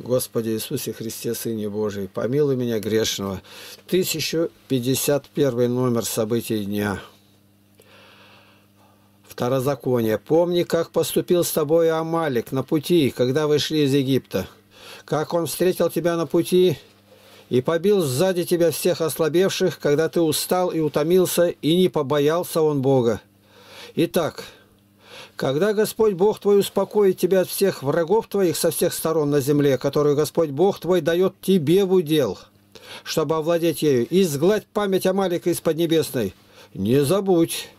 Господи Иисусе Христе, Сыне Божий, помилуй меня грешного. 1051 номер событий дня. Второзаконие. Помни, как поступил с тобой Амалик на пути, когда вышли из Египта. Как он встретил тебя на пути и побил сзади тебя всех ослабевших, когда ты устал и утомился, и не побоялся он Бога. Итак, когда Господь Бог твой успокоит тебя от всех врагов твоих со всех сторон на земле, которую Господь Бог твой дает тебе в удел, чтобы овладеть ею, и сгладь память Амалика из Поднебесной, не забудь.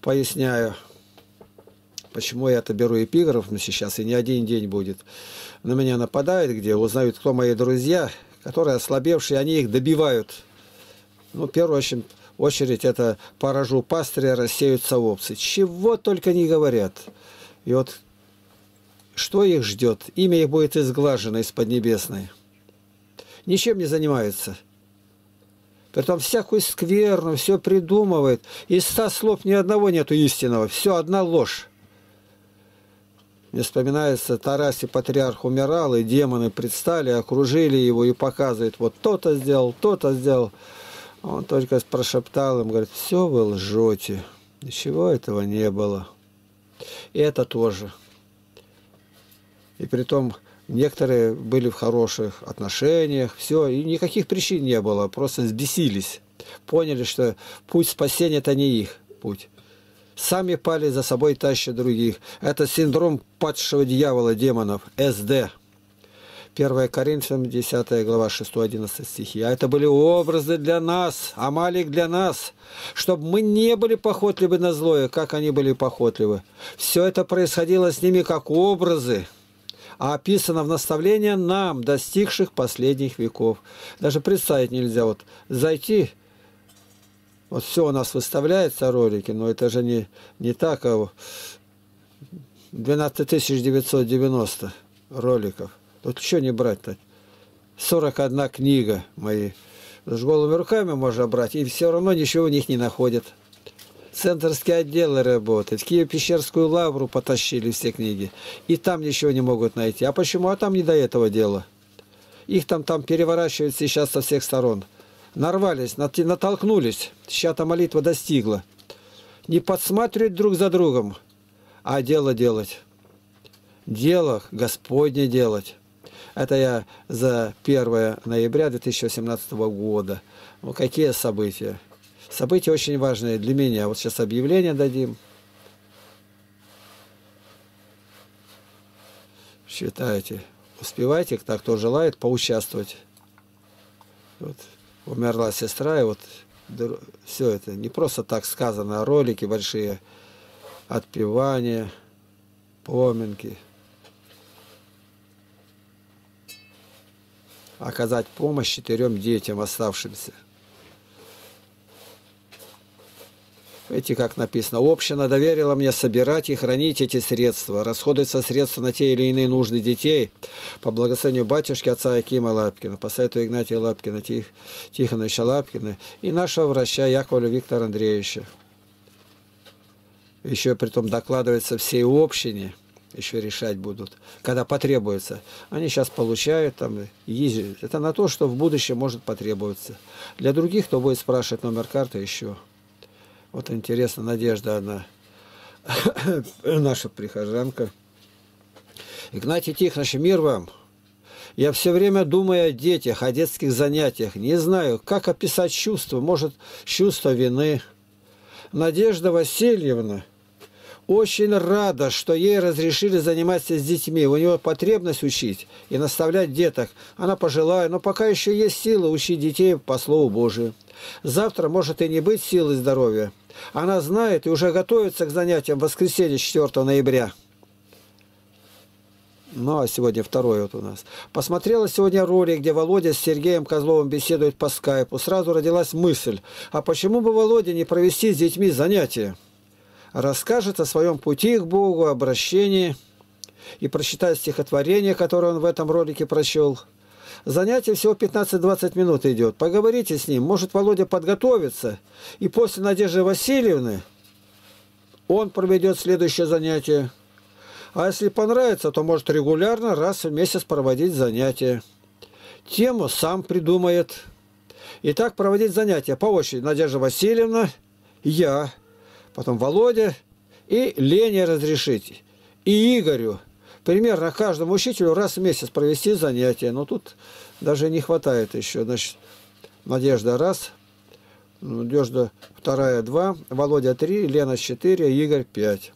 Поясняю, почему я это беру эпиграф сейчас, и не один день будет. На меня нападают, где узнают, кто мои друзья, которые ослабевшие, они их добивают. Ну, в первую очередь, очередь это поражу пастыря, рассеются овцы. Чего только не говорят. И вот что их ждет? Имя их будет изглажено из Поднебесной. Ничем не занимаются. Притом всякую скверну, все придумывает. Из ста слов ни одного нету истинного. Все одна ложь. Мне вспоминается, Тараси патриарх умирал, и демоны предстали, окружили его и показывают, вот то-то сделал, то-то сделал. Он только прошептал им, говорит, все вы лжете. Ничего этого не было. И это тоже. И при том некоторые были в хороших отношениях, все, и никаких причин не было, просто взбесились. Поняли, что путь спасения – это не их путь. Сами пали, за собой тащат других. Это синдром падшего дьявола, демонов, СД. 1 Коринфянам 10 глава 6-11 стихи. А это были образы для нас, Амалик для нас, чтобы мы не были похотливы на злое, как они были похотливы. Все это происходило с ними как образы, а описано в наставлении нам, достигших последних веков. Даже представить нельзя, вот зайти, вот все у нас выставляется ролики, но это же не, не так, а 12 990 роликов. Вот что не брать-то? 41 книга мои. С голыми руками можно брать, и все равно ничего в них не находят. Центрские отделы работают. В Киево-Пещерскую лавру потащили все книги. И там ничего не могут найти. А почему? А там не до этого дела. Их там, там переворачивают сейчас со всех сторон. Нарвались, натолкнулись. Сейчас-то молитва достигла. Не подсматривать друг за другом, а дело делать. Дело Господне делать. Это я за 1 ноября 2018 года. Ну, какие события? События очень важные для меня. Вот сейчас объявление дадим. Считайте. Успевайте, так кто желает, поучаствовать. Вот. Умерла сестра, и вот все это не просто так сказано, а ролики большие, отпевания, поминки – оказать помощь четырем детям оставшимся. Эти, как написано, община доверила мне собирать и хранить эти средства. Расходуются средства на те или иные нужды детей по благословению батюшки отца Акима Лапкина, по совету Игнатия Лапкина, Тих, Тихоновича Лапкина и нашего врача Яковля Виктора Андреевича. Еще при том докладывается всей общине – еще решать будут, когда потребуется. Они сейчас получают, там, ездят. Это на то, что в будущем может потребоваться. Для других, кто будет спрашивать номер карты, еще. Вот интересно, Надежда, она, наша прихожанка. Игнатий Тихонович, мир вам. Я все время думаю о детях, о детских занятиях. Не знаю, как описать чувство. Может, чувство вины. Надежда Васильевна – очень рада, что ей разрешили заниматься с детьми. У нее потребность учить и наставлять деток. Она пожелает, но пока еще есть силы учить детей по Слову Божию. Завтра может и не быть силы здоровья. Она знает и уже готовится к занятиям в воскресенье 4 ноября. Ну, а сегодня второй вот у нас. Посмотрела сегодня ролик, где Володя с Сергеем Козловым беседует по скайпу. Сразу родилась мысль, а почему бы Володя не провести с детьми занятия? Расскажет о своем пути к Богу, обращении и прочитает стихотворение, которое он в этом ролике прочел. Занятие всего 15-20 минут идет. Поговорите с ним. Может, Володя подготовится. И после Надежды Васильевны он проведет следующее занятие. А если понравится, то может регулярно раз в месяц проводить занятия. Тему сам придумает. И так проводить занятия по очереди. Надежда Васильевна, я, потом Володя и Лене разрешить. И Игорю. Примерно каждому учителю раз в месяц провести занятия. Но тут даже не хватает еще. Значит, Надежда раз, Надежда вторая два, Володя три, Лена четыре, Игорь пять.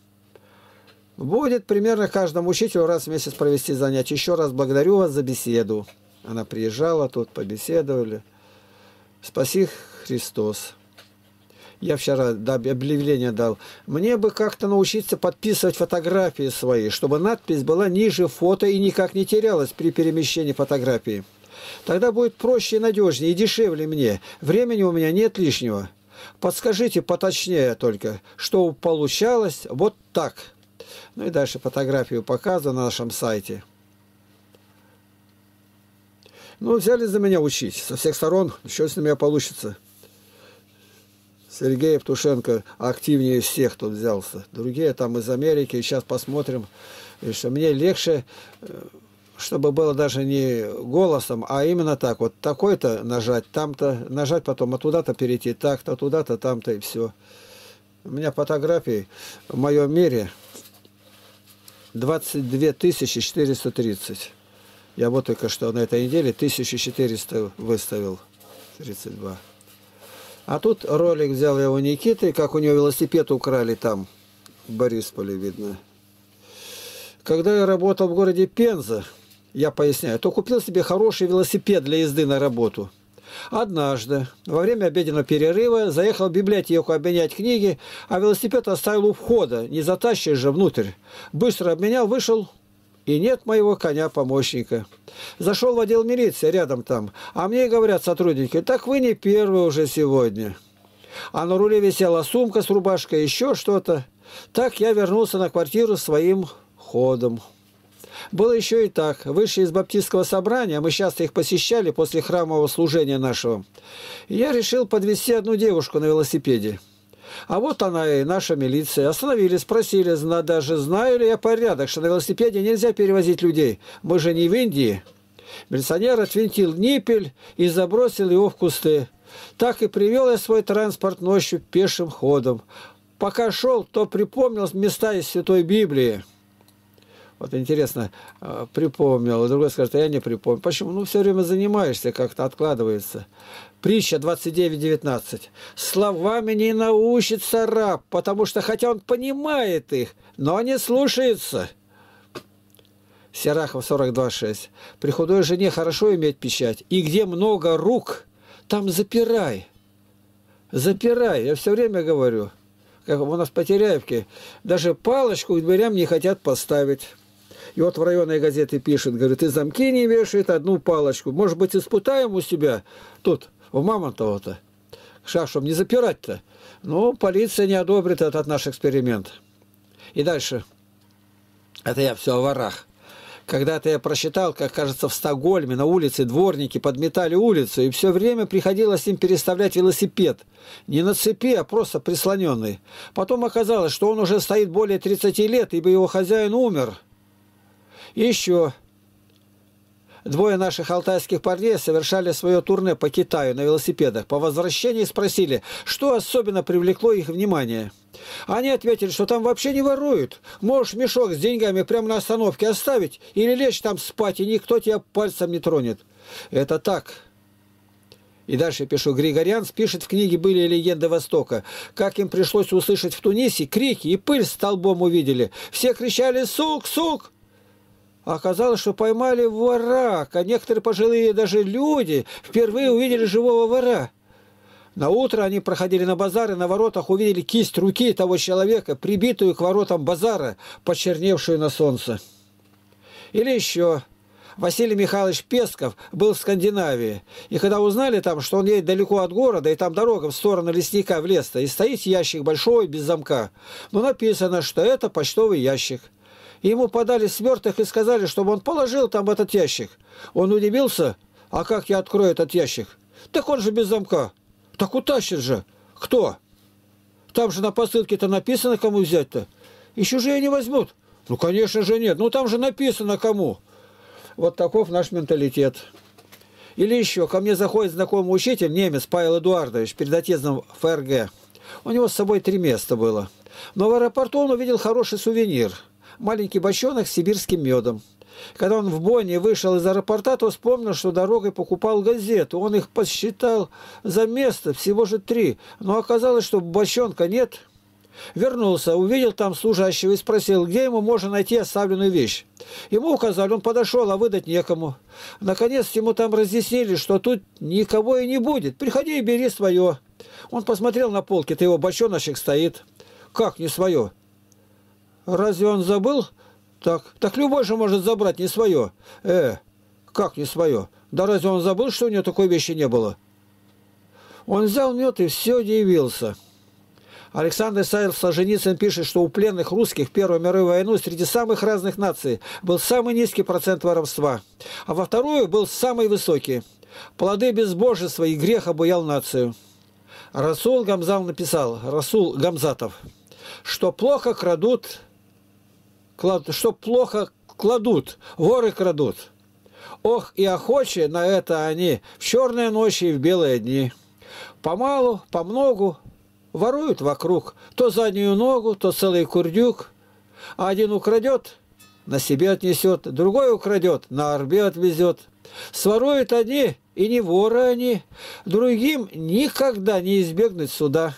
Будет примерно каждому учителю раз в месяц провести занятия. Еще раз благодарю вас за беседу. Она приезжала тут, побеседовали. Спаси Христос. Я вчера объявление дал. Мне бы как-то научиться подписывать фотографии свои, чтобы надпись была ниже фото и никак не терялась при перемещении фотографии. Тогда будет проще и надежнее, и дешевле мне. Времени у меня нет лишнего. Подскажите поточнее только, что получалось вот так. Ну и дальше фотографию показываю на нашем сайте. Ну, взяли за меня учить. Со всех сторон, что с меня получится. Сергей Евтушенко активнее всех тут взялся. Другие там из Америки. Сейчас посмотрим. И что мне легче, э, чтобы было даже не голосом, а именно так. Вот такой-то нажать, там-то нажать, потом а туда-то перейти, так-то, туда-то, там-то и все. У меня фотографии в моем мире 22 430. Я вот только что на этой неделе 1400 выставил. 32. А тут ролик взял я у Никиты, как у него велосипед украли там, в Борисполе, видно. Когда я работал в городе Пенза, я поясняю, то купил себе хороший велосипед для езды на работу. Однажды, во время обеденного перерыва, заехал в библиотеку обменять книги, а велосипед оставил у входа, не затащишь же внутрь. Быстро обменял, вышел, и нет моего коня-помощника. Зашел в отдел милиции, рядом там, а мне говорят сотрудники, так вы не первый уже сегодня. А на руле висела сумка с рубашкой, еще что-то. Так я вернулся на квартиру своим ходом. Было еще и так. Вышли из баптистского собрания, мы часто их посещали после храмового служения нашего. я решил подвести одну девушку на велосипеде. А вот она и наша милиция. Остановили, спросили, даже знаю ли я порядок, что на велосипеде нельзя перевозить людей. Мы же не в Индии. Милиционер отвинтил ниппель и забросил его в кусты. Так и привел я свой транспорт ночью пешим ходом. Пока шел, то припомнил места из Святой Библии. Вот интересно, э, припомнил, другой скажет, а я не припомню. Почему? Ну, все время занимаешься, как-то откладывается. Притча 29.19. Словами не научится раб, потому что хотя он понимает их, но не слушается. Серахов 42.6. При худой жене хорошо иметь печать. И где много рук, там запирай. Запирай. Я все время говорю. Как у нас по Теряевке. Даже палочку к дверям не хотят поставить. И вот в районной газете пишет, говорит, и замки не вешает, одну палочку. Может быть, испытаем у себя тут в Мамонтово-то. Шаг, чтобы не запирать-то. Ну, полиция не одобрит этот наш эксперимент. И дальше. Это я все о ворах. Когда-то я просчитал, как, кажется, в Стокгольме на улице дворники подметали улицу, и все время приходилось им переставлять велосипед. Не на цепи, а просто прислоненный. Потом оказалось, что он уже стоит более 30 лет, ибо его хозяин умер. Еще Двое наших алтайских парней совершали свое турне по Китаю на велосипедах. По возвращении спросили, что особенно привлекло их внимание. Они ответили, что там вообще не воруют. Можешь мешок с деньгами прямо на остановке оставить или лечь там спать, и никто тебя пальцем не тронет. Это так. И дальше пишу. Григорян пишет в книге «Были легенды Востока». Как им пришлось услышать в Тунисе крики и пыль столбом увидели. Все кричали «Сук! Сук!» Оказалось, что поймали вора, а некоторые пожилые даже люди впервые увидели живого вора. На утро они проходили на базар и на воротах увидели кисть руки того человека, прибитую к воротам базара, почерневшую на солнце. Или еще. Василий Михайлович Песков был в Скандинавии, и когда узнали там, что он едет далеко от города, и там дорога в сторону лесника в лес и стоит ящик большой, без замка, но написано, что это почтовый ящик – Ему подали сверток и сказали, чтобы он положил там этот ящик. Он удивился, а как я открою этот ящик? Так он же без замка. Так утащит же. Кто? Там же на посылке-то написано, кому взять-то. И чужие не возьмут. Ну, конечно же, нет. Ну, там же написано кому. Вот таков наш менталитет. Или еще, ко мне заходит знакомый учитель, немец Павел Эдуардович, перед отъездом ФРГ. У него с собой три места было. Но в аэропорту он увидел хороший сувенир. Маленький бочонок с сибирским медом. Когда он в Бонне вышел из аэропорта, то вспомнил, что дорогой покупал газету. Он их посчитал за место, всего же три. Но оказалось, что бочонка нет. Вернулся, увидел там служащего и спросил, где ему можно найти оставленную вещь. Ему указали, он подошел, а выдать некому. Наконец ему там разъяснили, что тут никого и не будет. Приходи и бери свое. Он посмотрел на полке, то его бочоночек стоит. Как не свое? Разве он забыл? Так, так любой же может забрать не свое. Э, как не свое? Да разве он забыл, что у него такой вещи не было? Он взял мед и все удивился. Александр Исаил Солженицын пишет, что у пленных русских в Первую мировую войну среди самых разных наций был самый низкий процент воровства, а во Вторую был самый высокий. Плоды безбожества и грех обуял нацию. Расул Гамзал написал, Расул Гамзатов, что плохо крадут, клад, что плохо кладут, воры крадут. Ох, и охочи на это они в черные ночи и в белые дни. Помалу, помногу, Воруют вокруг то заднюю ногу, то целый курдюк. А один украдет, на себе отнесет, другой украдет, на орбе отвезет. Своруют одни, и не воры они, другим никогда не избегнуть суда.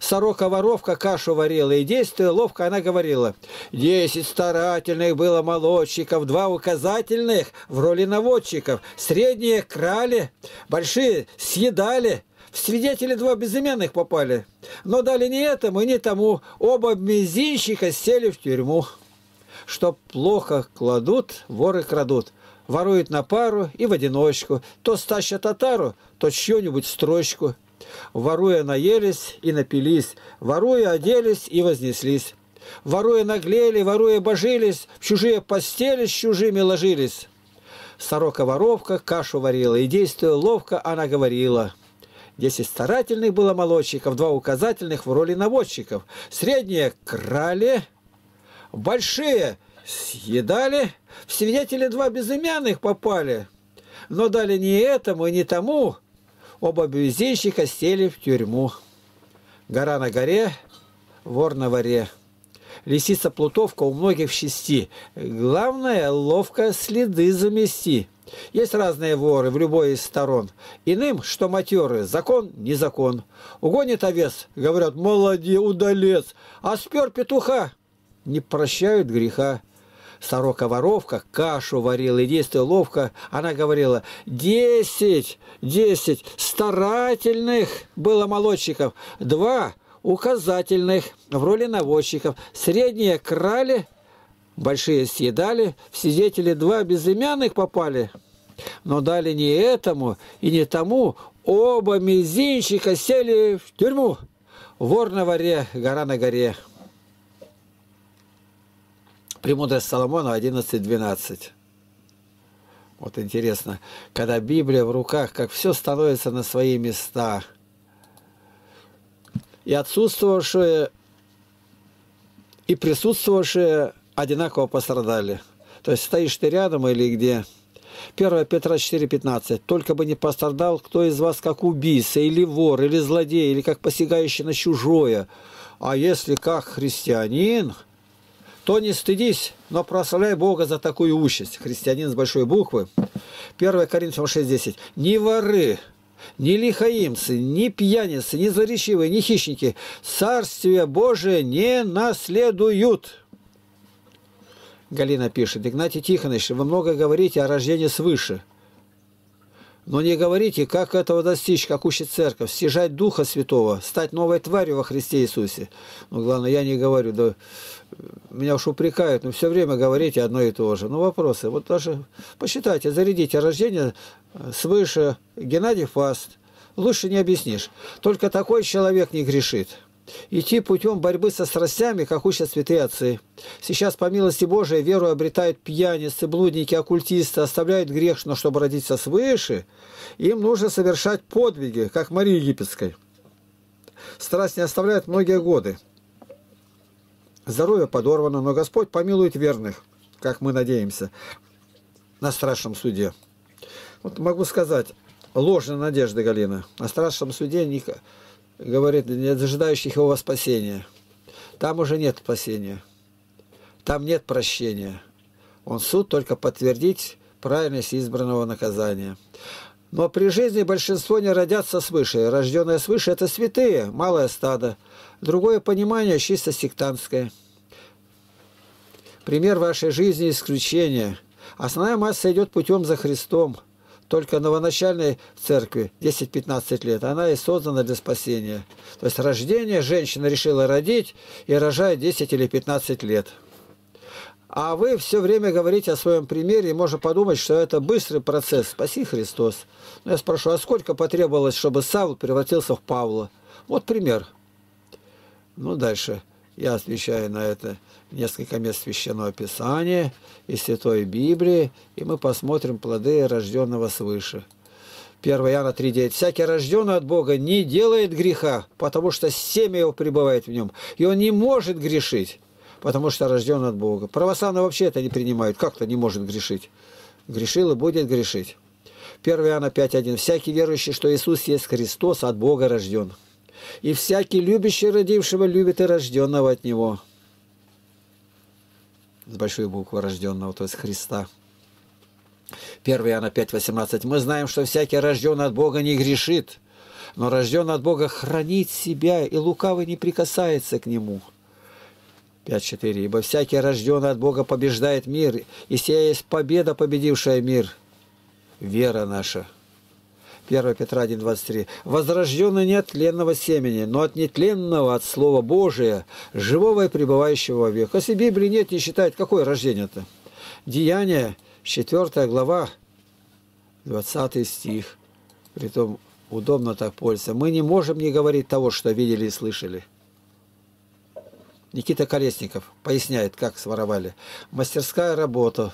Сорока-воровка кашу варила, и действуя ловко она говорила. Десять старательных было молодчиков, два указательных в роли наводчиков, средние крали, большие съедали, в свидетели два безымянных попали. Но дали не этому и не тому. Оба мизинщика сели в тюрьму. Что плохо кладут, воры крадут. Воруют на пару и в одиночку. То стащат татару, то чью-нибудь строчку. Воруя наелись и напились, воруя оделись и вознеслись. Воруя наглели, воруя божились, в чужие постели с чужими ложились. Сорока-воровка кашу варила, и, действуя ловко, она говорила – Десять старательных было молодчиков, два указательных в роли наводчиков. Средние крали, большие съедали, в свидетели два безымянных попали. Но дали не этому и не тому, оба бездельщика сели в тюрьму. Гора на горе, вор на воре. Лисица плутовка у многих в части. Главное, ловко следы замести. Есть разные воры в любой из сторон. Иным, что матеры, закон – не закон. Угонит овес, говорят, молодец, удалец, а спер петуха, не прощают греха. Сорока-воровка кашу варила и действуя ловко, она говорила, десять, десять старательных было молодчиков, два указательных в роли наводчиков, средние крали – большие съедали, в свидетели два безымянных попали, но дали не этому и не тому, оба мизинчика сели в тюрьму. Вор на воре, гора на горе. Премудрость Соломона 11.12. Вот интересно, когда Библия в руках, как все становится на свои места. И отсутствовавшее, и присутствовавшее одинаково пострадали. То есть стоишь ты рядом или где. 1 Петра 4,15. «Только бы не пострадал кто из вас как убийца, или вор, или злодей, или как посягающий на чужое. А если как христианин, то не стыдись, но прославляй Бога за такую участь». Христианин с большой буквы. 1 Коринфянам 6,10. «Не воры, ни лихаимцы, ни пьяницы, ни злоречивые, ни хищники Царствие Божие не наследуют». Галина пишет, Игнатий Тихонович, вы много говорите о рождении свыше. Но не говорите, как этого достичь, как учит церковь, стяжать Духа Святого, стать новой тварью во Христе Иисусе. Ну, главное, я не говорю, да меня уж упрекают, но все время говорите одно и то же. Ну, вопросы. Вот даже посчитайте, зарядите рождение свыше Геннадий Фаст. Лучше не объяснишь. Только такой человек не грешит идти путем борьбы со страстями, как учат святые отцы. Сейчас, по милости Божией, веру обретают пьяницы, блудники, оккультисты, оставляют грех, но чтобы родиться свыше, им нужно совершать подвиги, как Марии Египетской. Страсть не оставляет многие годы. Здоровье подорвано, но Господь помилует верных, как мы надеемся, на страшном суде. Вот могу сказать, ложная надежда, Галина. На страшном суде не, говорит, не ожидающих его спасения. Там уже нет спасения. Там нет прощения. Он суд только подтвердить правильность избранного наказания. Но при жизни большинство не родятся свыше. Рожденные свыше – это святые, малое стадо. Другое понимание чисто сектантское. Пример вашей жизни – исключение. Основная масса идет путем за Христом. Только новоначальной церкви 10-15 лет, она и создана для спасения. То есть рождение женщина решила родить и рожает 10 или 15 лет. А вы все время говорите о своем примере, и можно подумать, что это быстрый процесс. Спаси Христос. Но я спрошу, а сколько потребовалось, чтобы Савл превратился в Павла? Вот пример. Ну, дальше я отвечаю на это несколько мест Священного Писания и Святой Библии, и мы посмотрим плоды рожденного свыше. 1 Иоанна 3,9. «Всякий рожденный от Бога не делает греха, потому что семя его пребывает в нем, и он не может грешить, потому что рожден от Бога. Православные вообще это не принимают. Как-то не может грешить. Грешил и будет грешить. 1 Иоанна 5.1. «Всякий верующий, что Иисус есть Христос, от Бога рожден. И всякий любящий родившего любит и рожденного от Него». С большой буквы рожденного, то есть Христа. 1 Иоанна 5.18. «Мы знаем, что всякий рожденный от Бога не грешит, но рожденный от Бога хранит себя, и лукавый не прикасается к нему». 5.4. «Ибо всякий рожденный от Бога побеждает мир, и сия есть победа, победившая мир. Вера наша». 1 Петра 1.23. «Возрожденный не от тленного семени, но от нетленного, от Слова Божия, живого и пребывающего века». Если Библии нет, не считает, какое рождение-то? Деяние, 4 глава, 20 стих. Притом удобно так пользоваться. Мы не можем не говорить того, что видели и слышали. Никита Колесников поясняет, как своровали. Мастерская работа.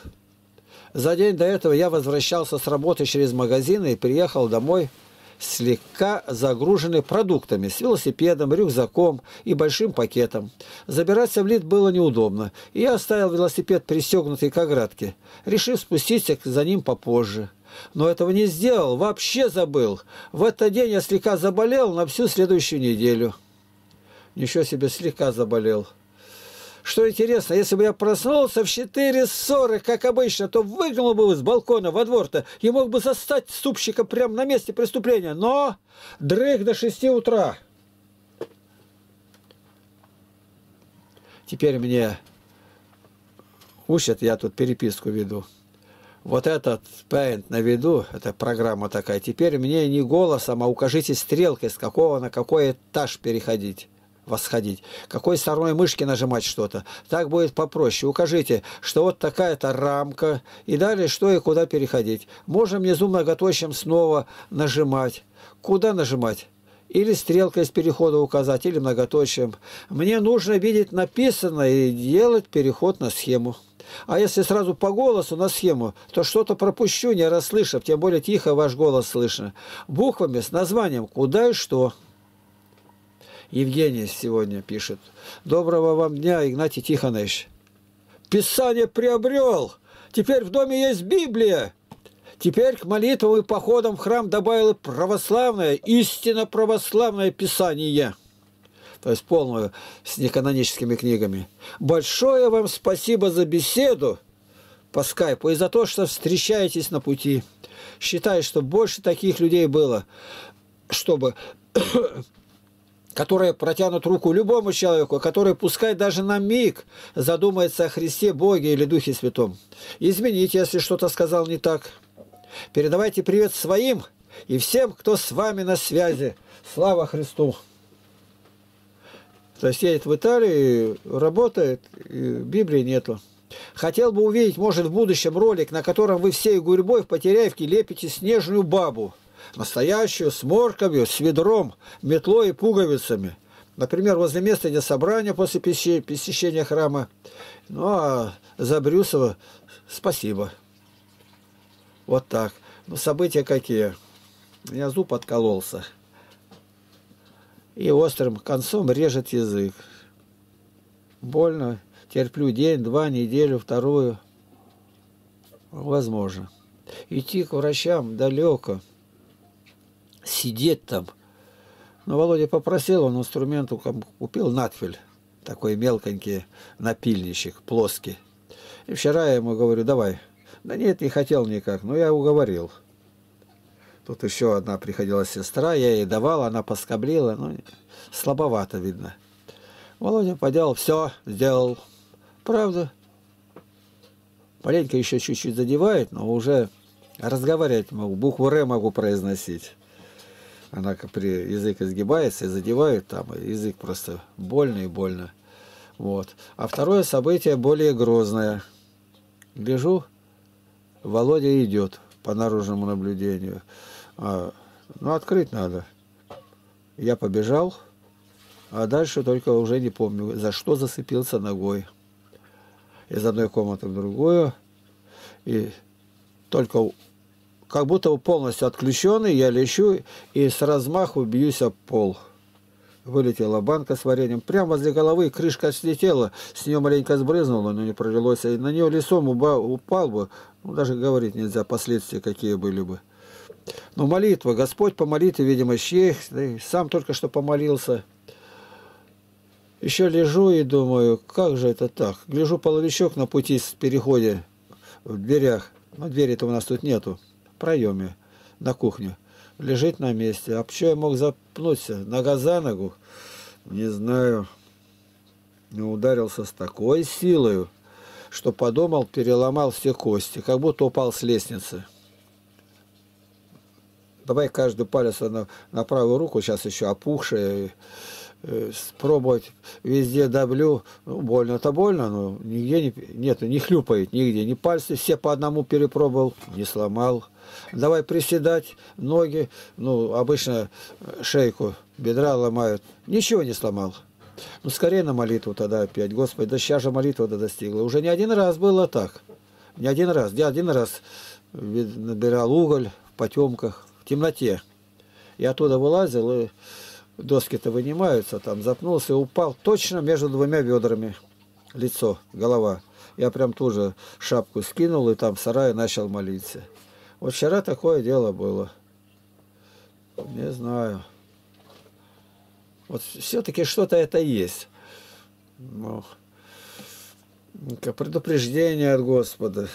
За день до этого я возвращался с работы через магазин и приехал домой слегка загруженный продуктами, с велосипедом, рюкзаком и большим пакетом. Забираться в лид было неудобно, и я оставил велосипед пристегнутый к оградке, решив спуститься за ним попозже. Но этого не сделал, вообще забыл. В этот день я слегка заболел на всю следующую неделю. Ничего себе, слегка заболел. Что интересно, если бы я проснулся в 4.40, как обычно, то выгнал бы с балкона во двор-то и мог бы застать супщика прямо на месте преступления. Но дрых до 6 утра. Теперь мне учат, я тут переписку веду. Вот этот Paint на виду, это программа такая, теперь мне не голосом, а укажите стрелкой, с какого на какой этаж переходить восходить. Какой стороной мышки нажимать что-то. Так будет попроще. Укажите, что вот такая-то рамка, и далее что и куда переходить. Можно внизу многоточием снова нажимать. Куда нажимать? Или стрелкой с перехода указать, или многоточием. Мне нужно видеть написанное и делать переход на схему. А если сразу по голосу на схему, то что-то пропущу, не расслышав, тем более тихо ваш голос слышно. Буквами с названием «Куда и что». Евгений сегодня пишет. Доброго вам дня, Игнатий Тихонович. Писание приобрел. Теперь в доме есть Библия. Теперь к молитвам и походам в храм добавил православное, истинно православное Писание. То есть полную с неканоническими книгами. Большое вам спасибо за беседу по скайпу и за то, что встречаетесь на пути. Считаю, что больше таких людей было, чтобы которые протянут руку любому человеку, который пускай даже на миг задумается о Христе, Боге или Духе Святом. Измените, если что-то сказал не так. Передавайте привет своим и всем, кто с вами на связи. Слава Христу! То есть едет в Италию, работает, и Библии нету. Хотел бы увидеть, может, в будущем ролик, на котором вы всей гурьбой в Потеряевке лепите снежную бабу настоящую, с морковью, с ведром, метлой и пуговицами. Например, возле места где собрания после посещения храма. Ну, а за Брюсова спасибо. Вот так. Ну, события какие. У меня зуб откололся. И острым концом режет язык. больно, терплю день, два, неделю, вторую. Возможно. Идти к врачам далеко, сидеть там. Но Володя попросил, он инструменту купил надфиль, такой мелконький напильничек, плоский. И вчера я ему говорю, давай. Да нет, не хотел никак, но я уговорил. Тут еще одна приходила сестра, я ей давал, она поскоблила, ну, слабовато видно. Володя поделал, все, сделал. Правда, маленько еще чуть-чуть задевает, но уже разговаривать могу, букву «Р» могу произносить. Она при язык изгибается и задевает там, язык просто больно и больно. Вот. А второе событие более грозное. Гляжу, Володя идет по наружному наблюдению. А, ну, открыть надо. Я побежал, а дальше только уже не помню, за что засыпился ногой. Из одной комнаты в другую. И только как будто полностью отключенный, я лечу и с размаху бьюсь об пол. Вылетела банка с вареньем. Прямо возле головы крышка слетела, с нее маленько сбрызнула, но не пролилось. И на нее лесом упал бы, ну, даже говорить нельзя, последствия какие были бы. Но молитва, Господь по молитве, видимо, щех, сам только что помолился. Еще лежу и думаю, как же это так? Гляжу половичок на пути с переходе в дверях. Но двери-то у нас тут нету. Проеме на кухню. Лежит на месте. А почему я мог запнуться? Нога за ногу? Не знаю. Но ударился с такой силой, что подумал, переломал все кости, как будто упал с лестницы давай каждый палец на, на правую руку, сейчас еще опухшая, э, спробовать везде давлю, ну, больно-то больно, но нигде не, нету, не хлюпает нигде, ни пальцы, все по одному перепробовал, не сломал. Давай приседать, ноги, ну, обычно шейку, бедра ломают, ничего не сломал. Ну, скорее на молитву тогда опять. Господи, да сейчас же молитва да достигла. Уже не один раз было так. Не один раз. Я один раз набирал уголь в потемках темноте. Я оттуда вылазил, и доски-то вынимаются, там запнулся упал точно между двумя ведрами. Лицо, голова. Я прям тоже шапку скинул и там в сарае начал молиться. Вот вчера такое дело было. Не знаю. Вот все-таки что-то это есть. Ну, предупреждение от Господа.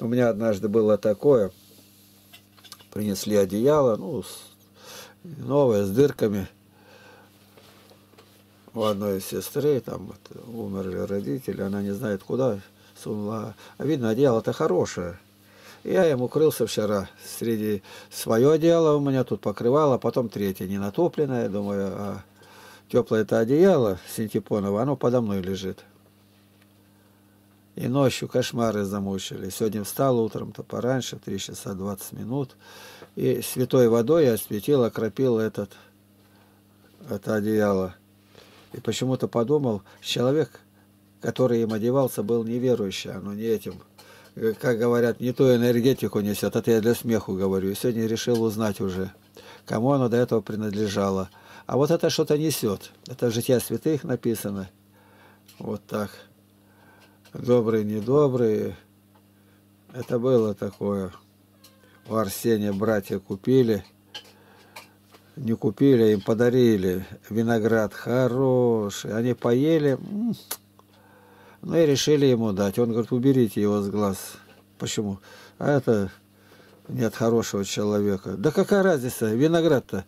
У меня однажды было такое – принесли одеяло, ну, новое, с дырками. У одной сестры, там вот, умерли родители, она не знает куда, сунула. А видно, одеяло-то хорошее. Я ему укрылся вчера. Среди свое одеяло у меня тут покрывало, потом третье, не натопленное. Думаю, а теплое это одеяло синтепоново, оно подо мной лежит. И ночью кошмары замучили. Сегодня встал утром-то пораньше, в 3 часа 20 минут, и святой водой осветил, окропил этот, это одеяло. И почему-то подумал, человек, который им одевался, был неверующий, а но не этим. Как говорят, не ту энергетику несет, это я для смеху говорю. И сегодня решил узнать уже, кому оно до этого принадлежало. А вот это что-то несет. Это в жития святых написано. Вот так добрые, недобрые. Это было такое. У Арсения братья купили, не купили, им подарили. Виноград хороший. Они поели, ну и решили ему дать. Он говорит, уберите его с глаз. Почему? А это нет хорошего человека. Да какая разница, виноград-то,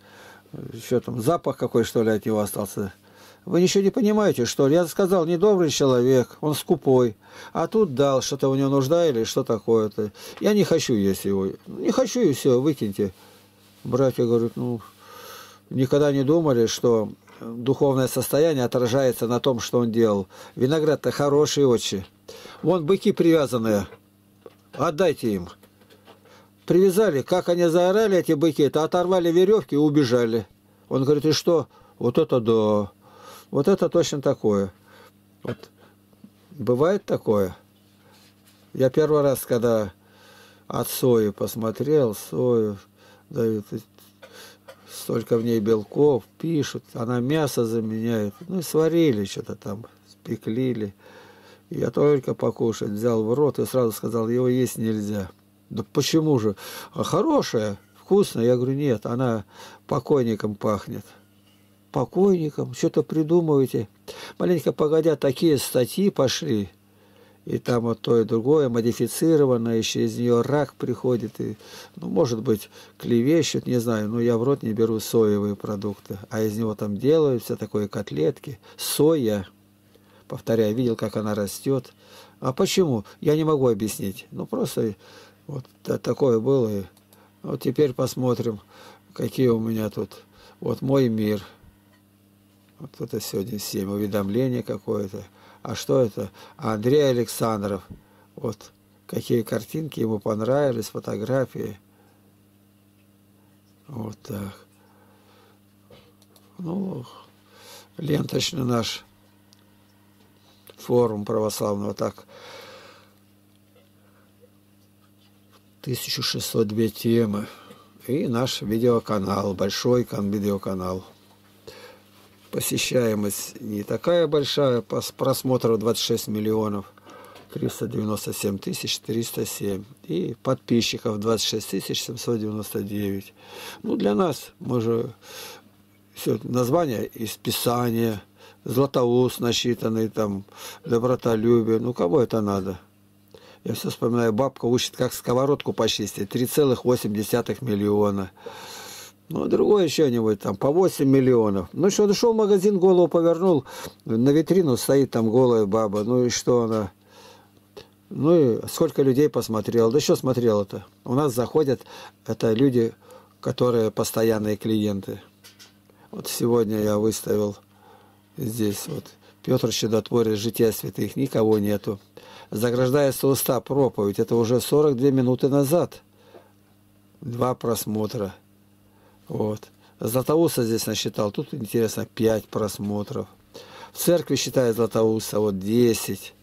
что там, запах какой, что ли, от него остался. Вы ничего не понимаете, что ли? Я сказал, недобрый человек, он скупой. А тут дал, что-то у него нужда или что такое-то. Я не хочу есть его. Не хочу и все, выкиньте. Братья говорят, ну, никогда не думали, что духовное состояние отражается на том, что он делал. Виноград-то хороший очень. Вон быки привязанные. Отдайте им. Привязали, как они заорали, эти быки, это оторвали веревки и убежали. Он говорит, и что? Вот это да. Вот это точно такое. Вот. Бывает такое. Я первый раз, когда от сои посмотрел, сою, дают столько в ней белков, пишут, она мясо заменяет. Ну, сварили что-то там, пекли ли. Я только покушать взял в рот и сразу сказал, его есть нельзя. Да почему же? А хорошая, вкусная. Я говорю, нет, она покойником пахнет. Покойником? Что-то придумываете. Маленько погодя, такие статьи пошли. И там вот то и другое модифицированное, еще из нее рак приходит. И, ну, может быть, клевещут, не знаю. Но я в рот не беру соевые продукты. А из него там делают все такое котлетки. Соя повторяю, видел, как она растет. А почему? Я не могу объяснить. Ну, просто вот такое было. И вот теперь посмотрим, какие у меня тут. Вот мой мир. Вот это сегодня 7 уведомление какое-то. А что это? Андрей Александров. Вот какие картинки ему понравились, фотографии. Вот так. Ну, ленточный наш форум православного, так, 1602 темы. И наш видеоканал, большой видеоканал. Посещаемость не такая большая, просмотров 26 миллионов, 397 тысяч 307. И подписчиков 26 тысяч 799. Ну, для нас, мы все, название из Писания – Златоуст насчитанный, там, добротолюбие. Ну, кого это надо? Я все вспоминаю, бабка учит, как сковородку почистить. 3,8 миллиона. Ну, другое еще-нибудь там, по 8 миллионов. Ну что, дошел в магазин, голову повернул, на витрину стоит там голая баба. Ну и что она? Ну и сколько людей посмотрел. Да что смотрел-то? У нас заходят, это люди, которые постоянные клиенты. Вот сегодня я выставил Здесь вот Петр Чудотворец, Жития святых, никого нету. Заграждается уста проповедь, это уже 42 минуты назад. Два просмотра. Вот. Златоуса здесь насчитал, тут интересно, 5 просмотров. В церкви считает Златоуса, вот 10.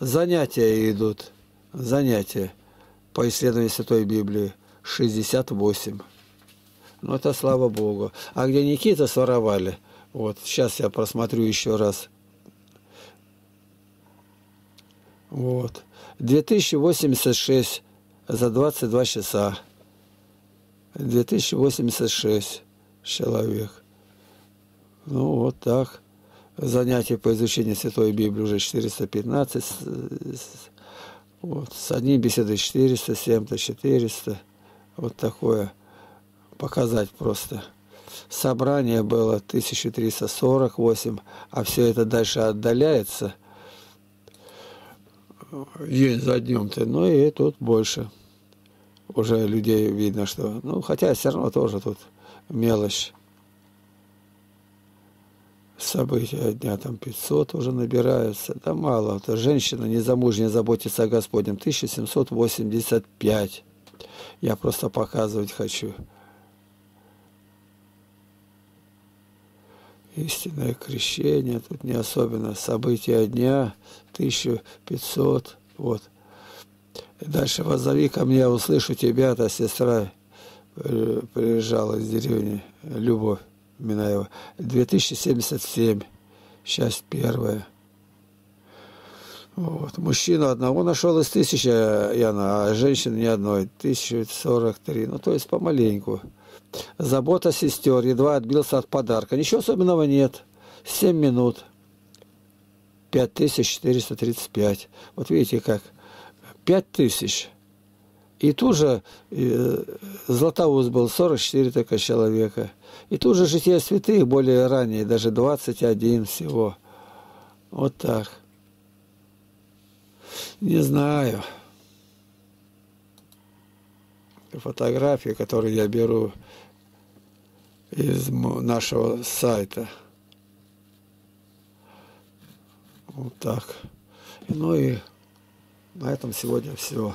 Занятия идут, занятия по исследованию Святой Библии 68. Ну, это слава Богу. А где Никита своровали, вот, сейчас я просмотрю еще раз. Вот. 2086 за 22 часа. 2086 человек. Ну, вот так. Занятия по изучению Святой Библии уже 415. Вот. С одним беседой 400, с то 400. Вот такое показать просто собрание было 1348, а все это дальше отдаляется день за днем-то, ну и тут больше уже людей видно, что, ну, хотя все равно тоже тут мелочь. События дня там 500 уже набираются, да мало. Это женщина незамужняя заботится о Господнем, 1785. Я просто показывать хочу. истинное крещение, тут не особенно события дня, 1500, вот. Дальше воззови ко мне, услышу тебя, та сестра э, приезжала из деревни, Любовь Минаева, 2077, часть первая. Вот. Мужчину одного нашел из тысячи, Яна, а женщин ни одной, 1043. Ну, то есть помаленьку. Забота сестер. Едва отбился от подарка. Ничего особенного нет. Семь минут. 5435. Вот видите как. 5000. И тут же э, Златоуст был 44 только человека. И тут же жития святых более ранее, даже 21 всего. Вот так. Не знаю. Фотографии, которые я беру из нашего сайта. Вот так. Ну и на этом сегодня все.